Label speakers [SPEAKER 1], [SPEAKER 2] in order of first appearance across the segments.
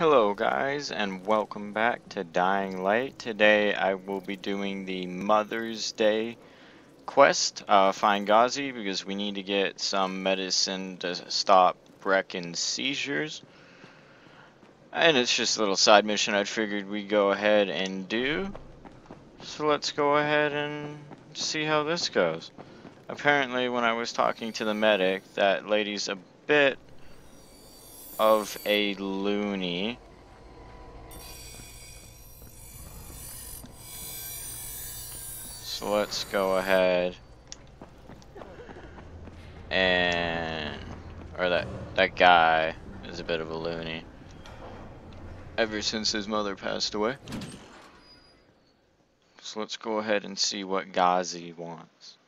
[SPEAKER 1] Hello guys and welcome back to Dying Light. Today I will be doing the Mother's Day quest, uh, find Gazi because we need to get some medicine to stop Brecken's seizures. And it's just a little side mission I figured we'd go ahead and do. So let's go ahead and see how this goes. Apparently when I was talking to the medic, that lady's a bit of a loony. So let's go ahead and or that that guy is a bit of a loony ever since his mother passed away. So let's go ahead and see what Gazi wants.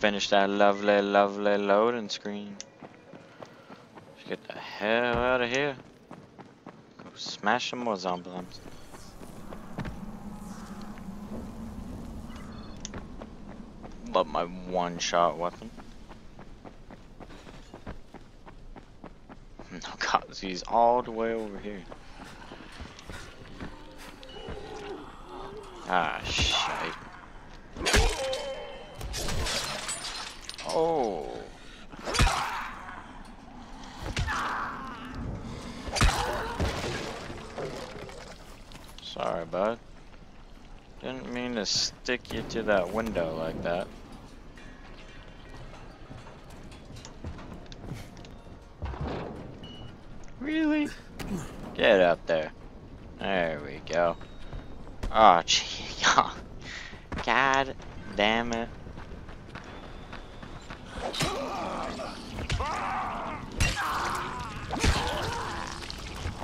[SPEAKER 1] Finish that lovely, lovely loading screen. Let's get the hell out of here. Go smash some more zombies. Love my one-shot weapon. No, God, he's all the way over here. Ah, shite. Oh. Sorry, bud. Didn't mean to stick you to that window like that. Really? Get up there. There we go. Oh, gee. God damn it.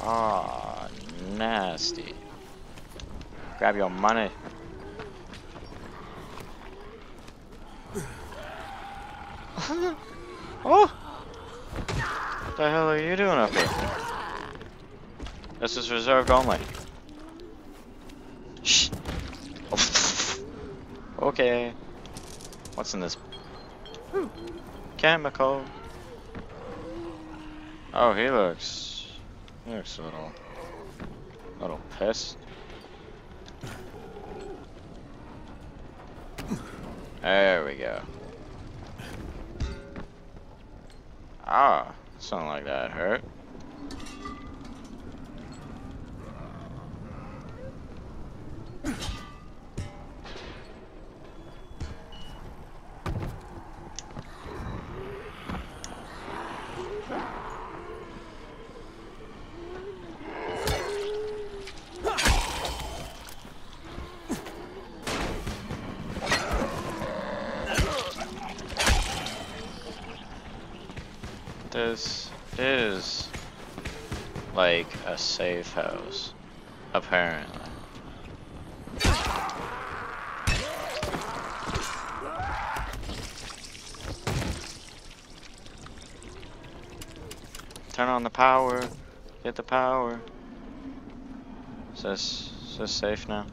[SPEAKER 1] Oh, nasty. Grab your money. oh! What the hell are you doing up here? This is reserved only. Shh. okay. What's in this? Chemical. Oh, he looks. He looks a little. little pest. There we go. Ah, something like that hurt. This is like a safe house, apparently. Turn on the power. Get the power. Is this, is this safe now?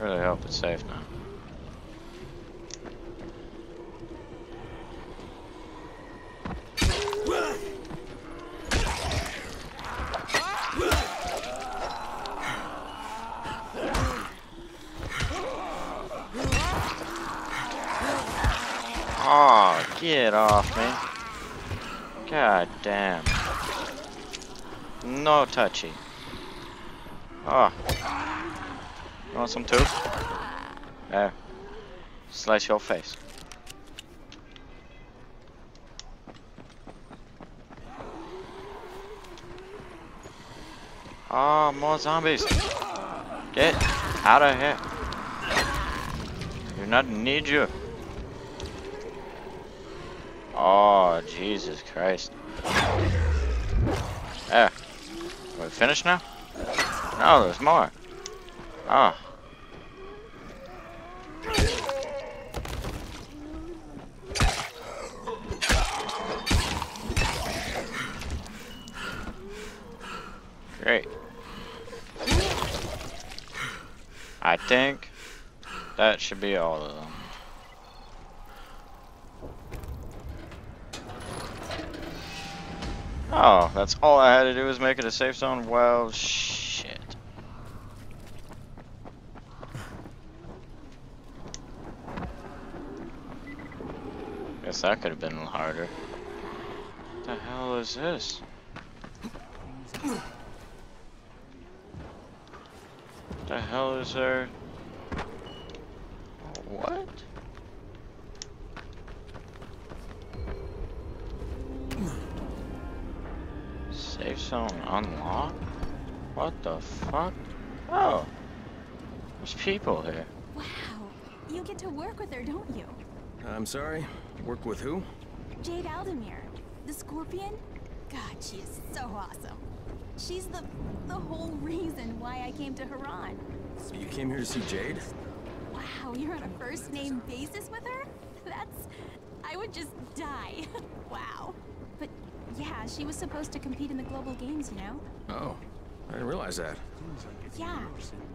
[SPEAKER 1] Really hope it's safe now. Get off me. God damn. No touchy. Oh. Ah. You want some too? There. Slice your face. Oh, more zombies. Get out of here. Do not need you. Oh, Jesus Christ. There. Are we finished now? No, there's more. Oh. Great. I think that should be all of them. Oh, that's all I had to do was make it a safe zone? Well, shit. Guess that could have been harder. What the hell is this? What the hell is there? Zone unlocked? What the fuck? Oh. There's people here.
[SPEAKER 2] Wow. You get to work with her, don't you?
[SPEAKER 3] I'm sorry? Work with who?
[SPEAKER 2] Jade Aldemir. The Scorpion? God, she is so awesome. She's the the whole reason why I came to Harran.
[SPEAKER 3] So you came here to see Jade?
[SPEAKER 2] Wow, you're on a first name basis with her? That's... I would just die. wow. But yeah, she was supposed to compete in the global games, you know?
[SPEAKER 3] Oh, I didn't realize that.
[SPEAKER 2] Yeah,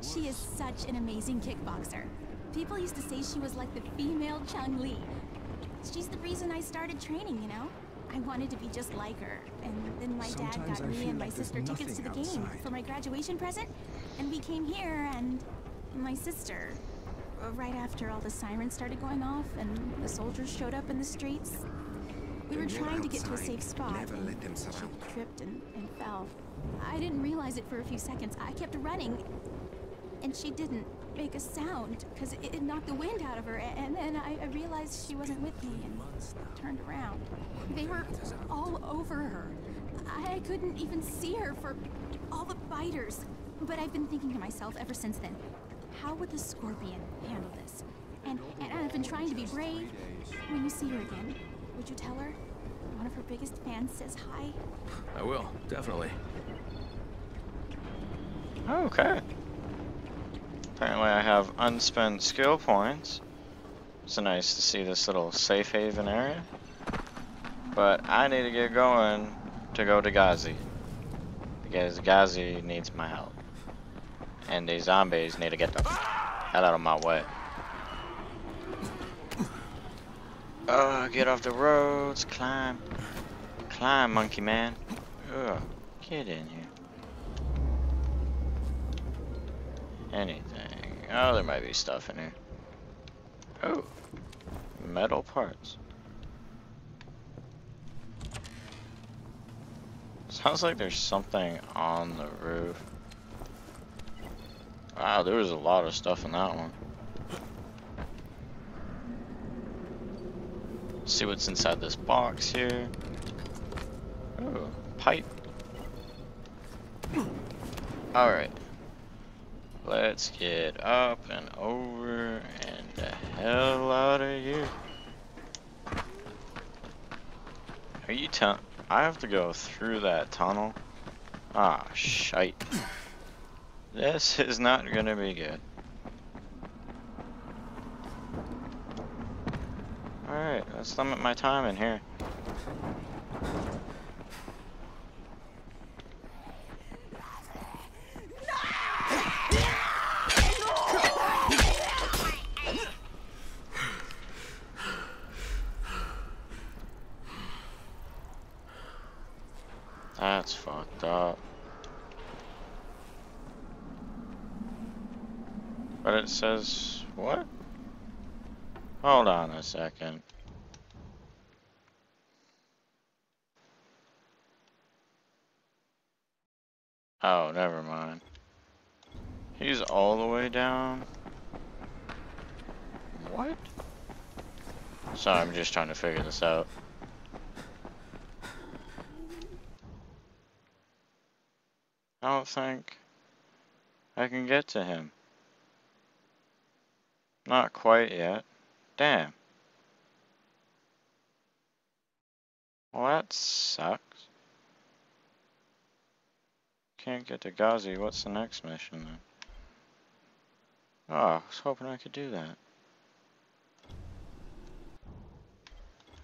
[SPEAKER 2] she is such an amazing kickboxer. People used to say she was like the female Chun-Li. She's the reason I started training, you know? I wanted to be just like her. And then my dad got
[SPEAKER 4] I
[SPEAKER 2] me and my
[SPEAKER 4] like
[SPEAKER 2] sister tickets to the
[SPEAKER 4] nothing
[SPEAKER 2] game for my graduation present. And we came here and my sister, uh, right after all the sirens started going off and the soldiers showed up in the streets, we were trying to get to a safe spot.
[SPEAKER 4] never let them surround
[SPEAKER 2] she tripped and, and fell. I didn't realize it for a few seconds. I kept running, and she didn't make a sound because it, it knocked the wind out of her. And then I, I realized she wasn't with me and turned around. They were all over her. I couldn't even see her for all the biters. But I've been thinking to myself ever since then, how would the scorpion handle this? And, and I've been trying to be brave. When you see her again, would you tell her? One of her biggest fans says hi.
[SPEAKER 3] I will, definitely.
[SPEAKER 1] Okay. Apparently I have unspent skill points. It's nice to see this little safe haven area. But I need to get going to go to Ghazi. Because Ghazi needs my help. And these zombies need to get the hell out of my way. Oh, get off the roads, climb. Climb, monkey man. Ugh, get in here. Anything. Oh, there might be stuff in here. Oh, metal parts. Sounds like there's something on the roof. Wow, there was a lot of stuff in that one. See what's inside this box here. Pipe. Alright. Let's get up and over and the hell out of here. Are you telling? I have to go through that tunnel? Ah, shite. This is not gonna be good. Alright, let's limit my time in here. That's fucked up. But it says, what? Hold on a second. Oh, never mind. He's all the way down. What? Sorry, I'm just trying to figure this out. I don't think I can get to him. Not quite yet. Damn. Well, that sucks. Can't get to Ghazi. What's the next mission then? Oh, I was hoping I could do that.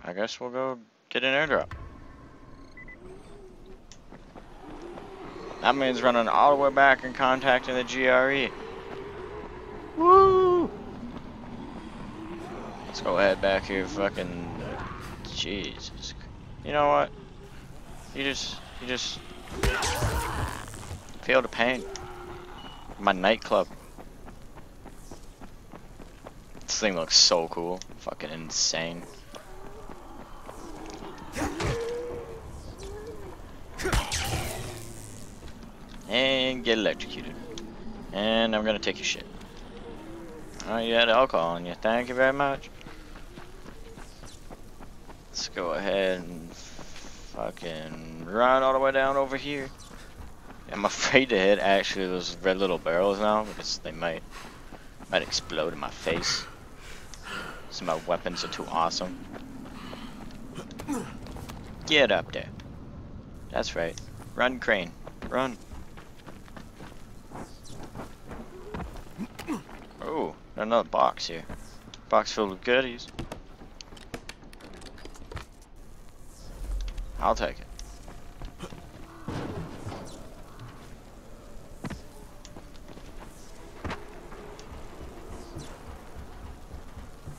[SPEAKER 1] I guess we'll go get an airdrop. That means running all the way back and contacting the GRE. Woo! Let's go head back here, fucking. Jesus. You know what? You just, you just feel the pain. My nightclub. This thing looks so cool. Fucking insane. And get electrocuted. And I'm gonna take your shit. Oh, you had alcohol on you. Thank you very much. Let's go ahead and fucking run all the way down over here. I'm afraid to hit actually those red little barrels now because they might might explode in my face. So my weapons are too awesome. Get up there. That's right. Run, Crane. Run. Oh, another box here. Box filled with goodies. I'll take it.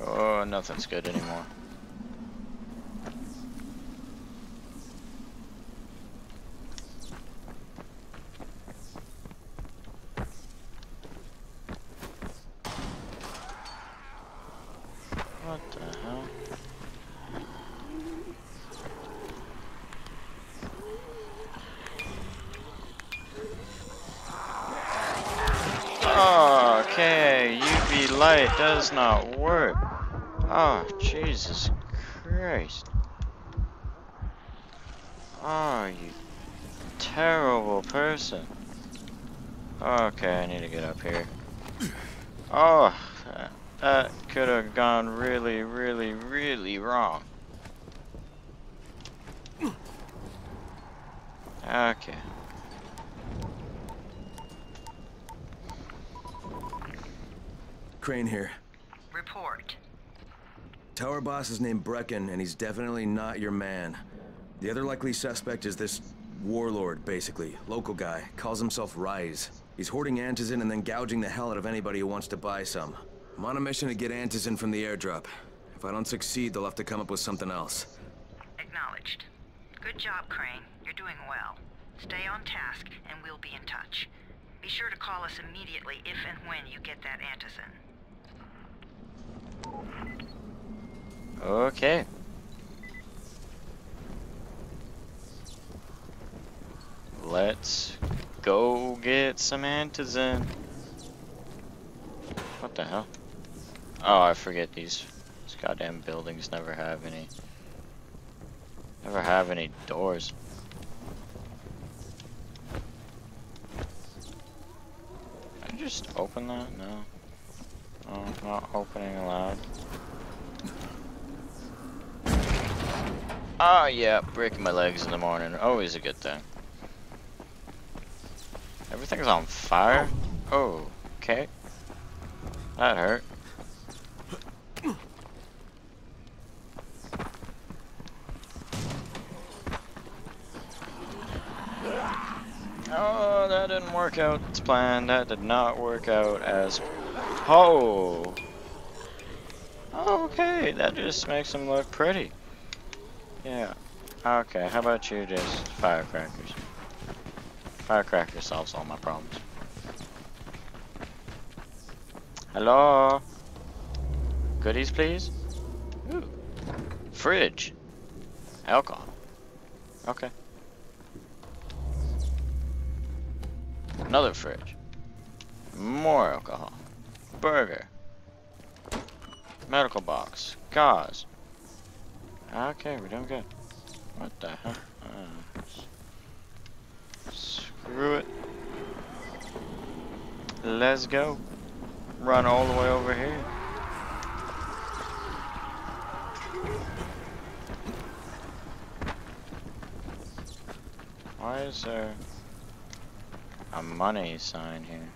[SPEAKER 1] Oh, nothing's good anymore. What the hell? Okay, UV light does not work. Oh, Jesus Christ. Oh, you terrible person. Okay, I need to get up here. Oh, that- that could have gone really, really, really wrong. Okay.
[SPEAKER 3] Crane here.
[SPEAKER 4] Report.
[SPEAKER 3] Tower boss is named Brecken, and he's definitely not your man. The other likely suspect is this warlord, basically. Local guy. Calls himself Rais. He's hoarding antizin and then gouging the hell out of anybody who wants to buy some. I'm on a mission to get antizin from the airdrop. If I don't succeed, they'll have to come up with something else.
[SPEAKER 4] Acknowledged. Good job, Crane. You're doing well. Stay on task, and we'll be in touch. Be sure to call us immediately if and when you get that antizin.
[SPEAKER 1] Okay. Let's go get some antizin. What the hell? Oh, I forget these. These goddamn buildings never have any. Never have any doors. Can I just open that? No. Oh, not opening allowed. Oh yeah, breaking my legs in the morning. Always a good thing. Everything's on fire? Oh, okay. That hurt. Oh, that didn't work out as planned. That did not work out as... Oh! Okay, that just makes them look pretty. Yeah. Okay, how about you just firecrackers? Firecracker solves all my problems. Hello? Goodies, please? Ooh. Fridge. Alcohol. Okay. Another fridge. More alcohol. Burger. Medical box. Gauze. Okay, we're doing good. What the hell? Uh, screw it. Let's go. Run all the way over here. Why is there a money sign here?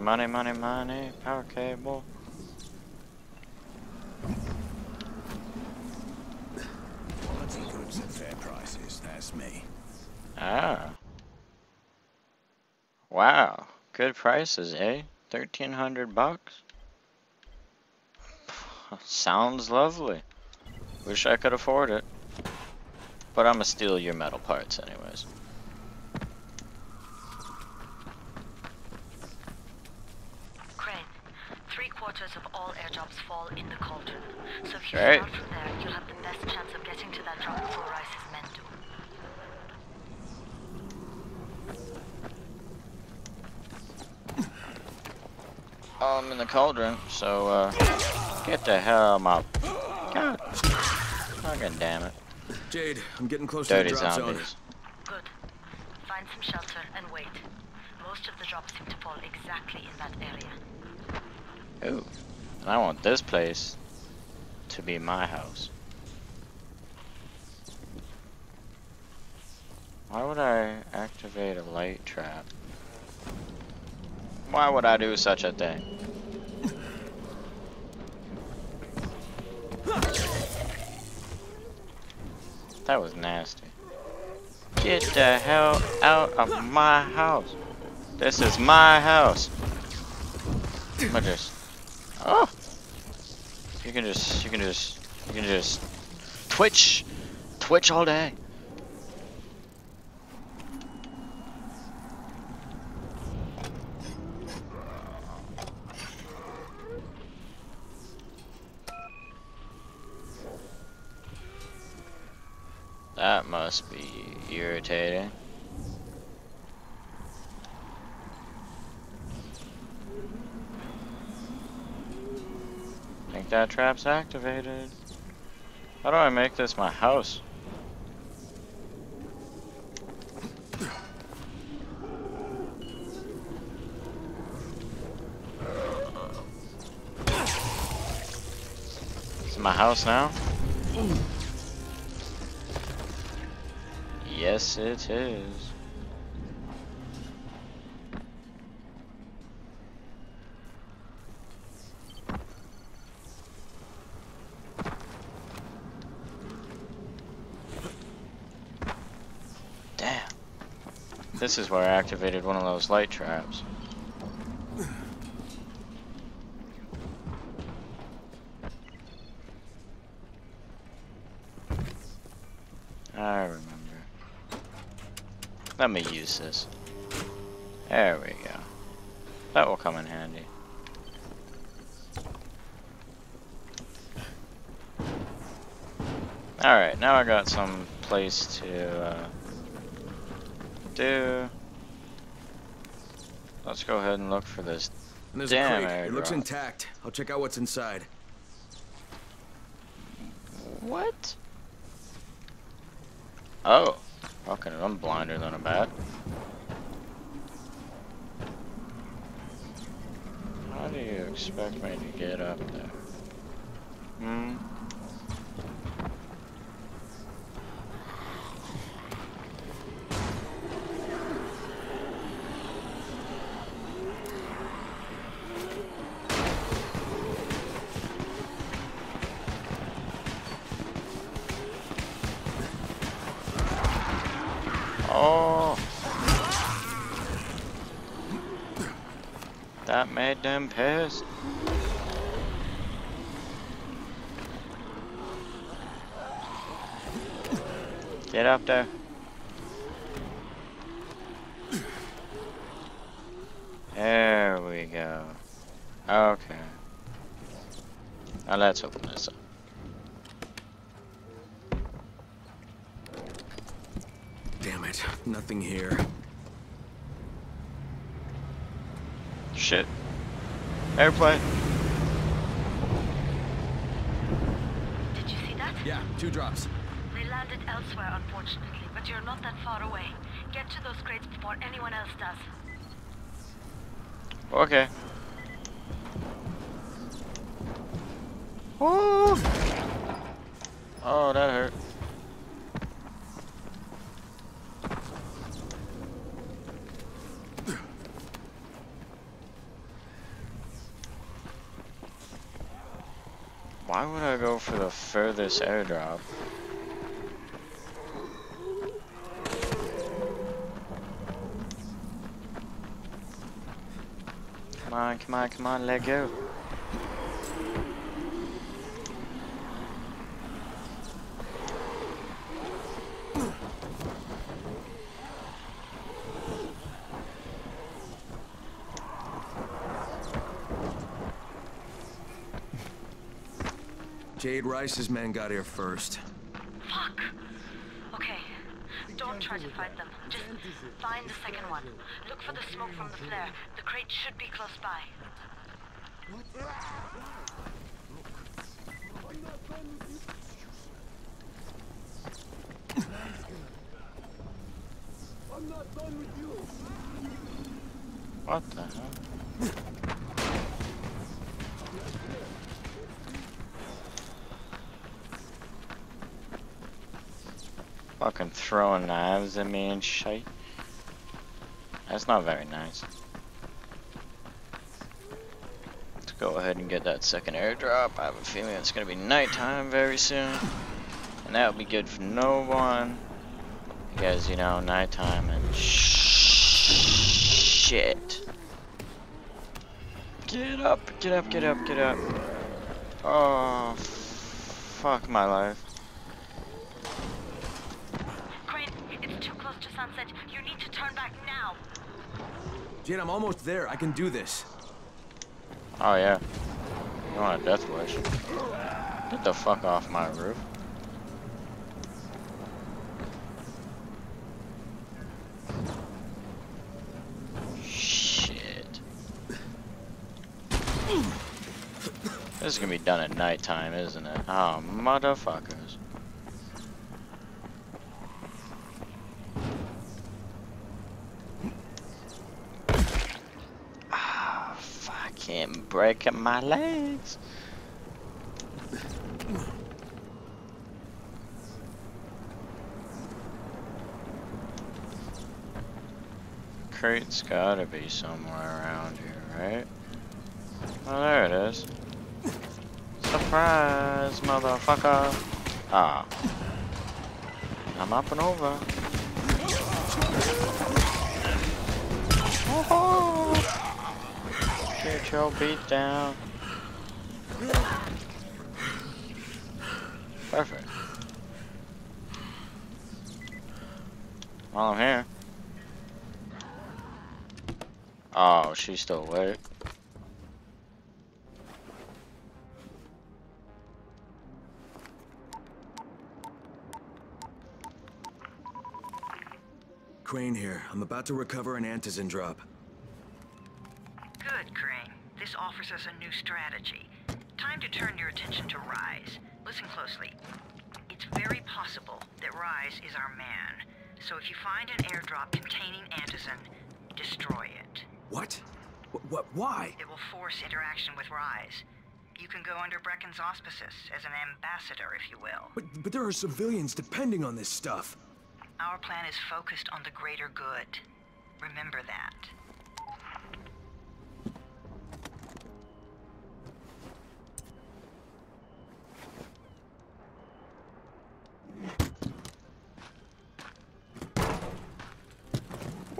[SPEAKER 1] Money, money, money, power cable. Good prices, eh? 1300 bucks? Sounds lovely. Wish I could afford it. But I'm gonna steal your metal parts anyways.
[SPEAKER 4] Crane, three quarters of all air fall in the cauldron. So if you
[SPEAKER 1] Right.
[SPEAKER 4] start from there, you'll have the best chance of getting to that drop before Rais's men.
[SPEAKER 1] Oh, I'm in the cauldron, so uh, get the hell out. God. Fucking damn it.
[SPEAKER 3] Jade, I'm getting close
[SPEAKER 1] Dirty
[SPEAKER 3] to the drop zone.
[SPEAKER 4] Good. Find some shelter and wait. Most of the drops seem to fall exactly in that area.
[SPEAKER 1] Ooh. And I want this place to be my house. Why would I activate a light trap? Why would I do such a thing? That was nasty. Get the hell out of my house. This is my house. I'ma just Oh! You can just, you can just, you can just twitch, twitch all day. That must be irritating. think that trap's activated. How do I make this my house? Is my house now? Yes, it is. Damn. This is where I activated one of those light traps. I remember. Let me use this. There we go. That will come in handy. Alright, now I got some place to uh, do. Let's go ahead and look for this.
[SPEAKER 3] And there's
[SPEAKER 1] Damn
[SPEAKER 3] a crate. It looks intact. I'll check out what's inside.
[SPEAKER 1] What? Oh. Fucking, I'm blinder than a bat. How do you expect me to get up there? Hmm? Oh. Them pissed. Get up there. There we go. Okay. Now let's open this up.
[SPEAKER 3] Damn it. Nothing here.
[SPEAKER 1] Shit. Airplane.
[SPEAKER 4] Did you see that?
[SPEAKER 3] Yeah, two drops.
[SPEAKER 4] They landed elsewhere, unfortunately, but you're not that far away. Get to those crates before anyone else does.
[SPEAKER 1] Okay. Oh. Oh, that hurt. Why would I go the airdrop? Come on, come on, come on, let go.
[SPEAKER 3] Jade Rais's men got here first.
[SPEAKER 4] Fuck. Okay. Don't try to fight them. Just find the second one. Look for the smoke from the flare. The crate should be close by.
[SPEAKER 1] What the hell? Fucking throwing knives at me and shit. That's not very nice. Let's go ahead and get that second airdrop. I have a feeling it's gonna be nighttime very soon. And that'll be good for no one. Because, you know, nighttime and shit. Get up, get up, get up, get up. Oh, fuck my life.
[SPEAKER 4] Crane, it's too close to sunset. You need to turn back now.
[SPEAKER 3] Jade, I'm almost there. I can do this.
[SPEAKER 1] Oh yeah. You want a death wish? Get the fuck off my roof. Shit. This is gonna be done at nighttime, isn't it? Oh, motherfuckers. Ah, fucking breaking my legs. Crate's gotta be somewhere around here, right? Oh, there it is. Surprise, motherfucker! Ah. I'm up and over. Your beat down. Perfect. While I'm here. Oh, she's still awake.
[SPEAKER 3] Crane here. I'm about to recover an antizin drop.
[SPEAKER 4] This offers us a new strategy. Time to turn your attention to Rais. Listen closely. It's very possible that Rais is our man. So if you find an airdrop containing Antizin, destroy it.
[SPEAKER 3] What? What? what why?
[SPEAKER 4] It will force interaction with Rais. You can go under Brecken's auspices as an ambassador, if you will.
[SPEAKER 3] But, but there are civilians depending on this stuff.
[SPEAKER 4] Our plan is focused on the greater good. Remember that.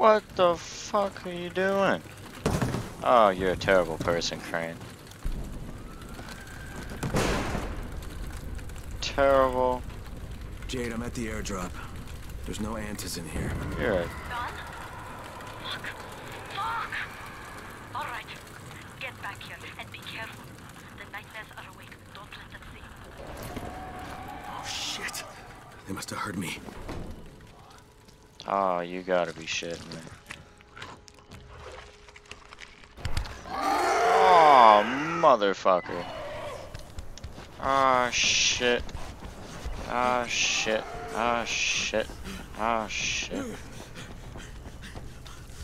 [SPEAKER 1] What the fuck are you doing? Oh, you're a terrible person, Crane. Terrible.
[SPEAKER 3] Jade, I'm at the airdrop. There's no antizin here.
[SPEAKER 1] You're a
[SPEAKER 4] Gone? Fuck. Fuck! Alright. Get back here and be careful. The nightmares are awake. Don't let them see.
[SPEAKER 3] Oh, shit. They must have heard me.
[SPEAKER 1] Oh, you gotta be shitting me. Oh, motherfucker. Ah, shit. Ah, shit. Ah, shit. Ah, shit.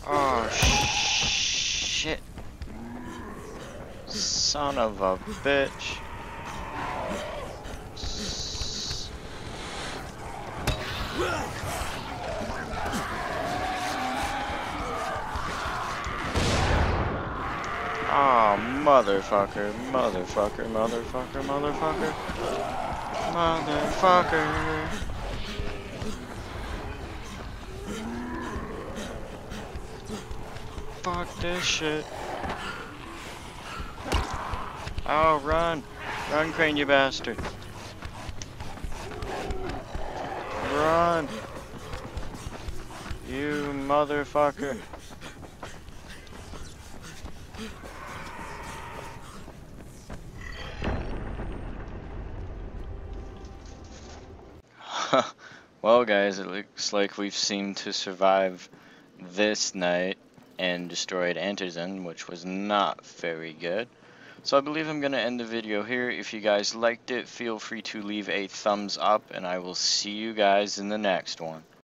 [SPEAKER 1] Oh, shit. Son of a bitch. S- Oh, motherfucker, motherfucker, motherfucker, motherfucker. Motherfucker. Fuck this shit. Oh, run! Run, Crane, you bastard! Run! You motherfucker! Well guys, it looks like we've seemed to survive this night and destroyed Antizin, which was not very good. So I believe I'm going to end the video here. If you guys liked it, feel free to leave a thumbs up, and I will see you guys in the next one.